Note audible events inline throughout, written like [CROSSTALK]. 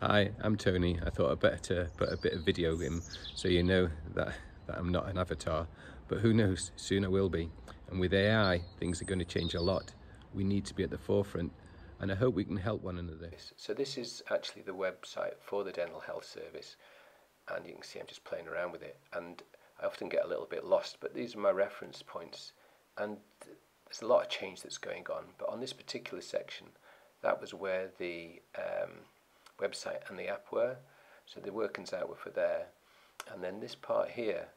Hi, I'm Tony. I thought I'd better put a bit of video in so you know that, that I'm not an avatar, but who knows, soon I will be. And with AI, things are going to change a lot. We need to be at the forefront, and I hope we can help one another. So, this is actually the website for the Dental Health Service, and you can see I'm just playing around with it. And I often get a little bit lost, but these are my reference points, and there's a lot of change that's going on. But on this particular section, that was where the um, website and the app were. So the workings out were for there. And then this part here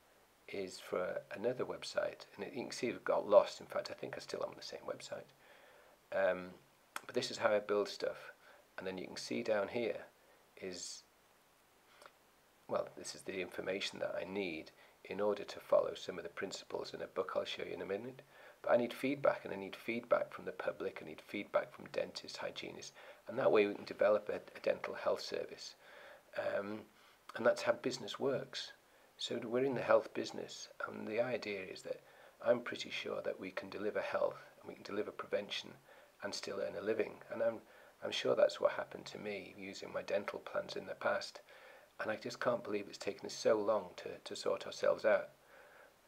is for another website. And it, you can see it got lost. In fact, I think I still am on the same website. Um, but this is how I build stuff. And then you can see down here is, well, this is the information that I need in order to follow some of the principles in a book I'll show you in a minute. But I need feedback, and I need feedback from the public, I need feedback from dentists, hygienists, and that way we can develop a, a dental health service. Um, and that's how business works. So we're in the health business, and the idea is that I'm pretty sure that we can deliver health and we can deliver prevention and still earn a living. And I'm, I'm sure that's what happened to me using my dental plans in the past. And I just can't believe it's taken us so long to, to sort ourselves out.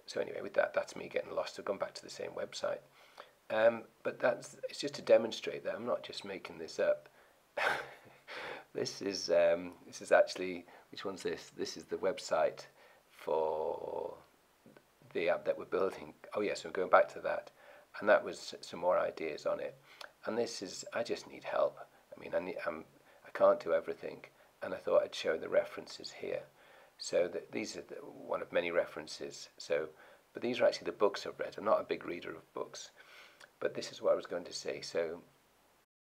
So anyway, with that, that's me getting lost. I've gone back to the same website. Um, but that's it's just to demonstrate that I'm not just making this up. [LAUGHS] this is um, this is actually which one's this? This is the website for the app that we're building. Oh yes, yeah, so I'm going back to that, and that was some more ideas on it. And this is I just need help. I mean, I need, I'm I can't do everything, and I thought I'd show the references here. So that these are the, one of many references. So, but these are actually the books I've read. I'm not a big reader of books. But this is what I was going to say. So,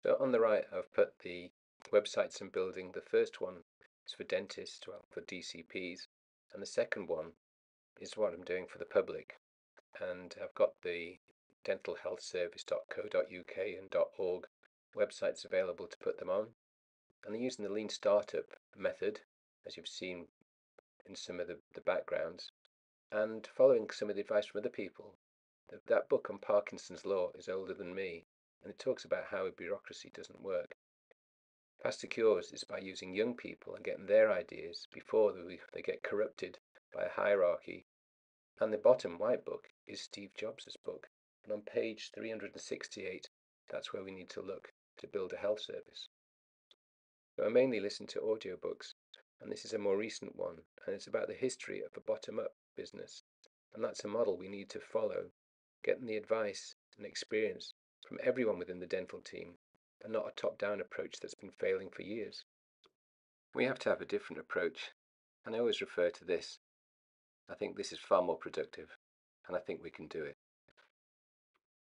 so on the right, I've put the websites I'm building. The first one is for dentists, well, for DCPs, and the second one is what I'm doing for the public. And I've got the dentalhealthservice.co.uk and .org websites available to put them on. And they're using the lean startup method, as you've seen in some of the, the backgrounds, and following some of the advice from other people that book on Parkinson's law is older than me, and it talks about how a bureaucracy doesn't work. Faster Cures is by using young people and getting their ideas before they get corrupted by a hierarchy. And the bottom white book is Steve Jobs' book. And on page 368, that's where we need to look to build a health service. So I mainly listen to audiobooks, and this is a more recent one, and it's about the history of a bottom up business. And that's a model we need to follow getting the advice and experience from everyone within the dental team and not a top down approach that's been failing for years. We have to have a different approach, and I always refer to this. I think this is far more productive, and I think we can do it.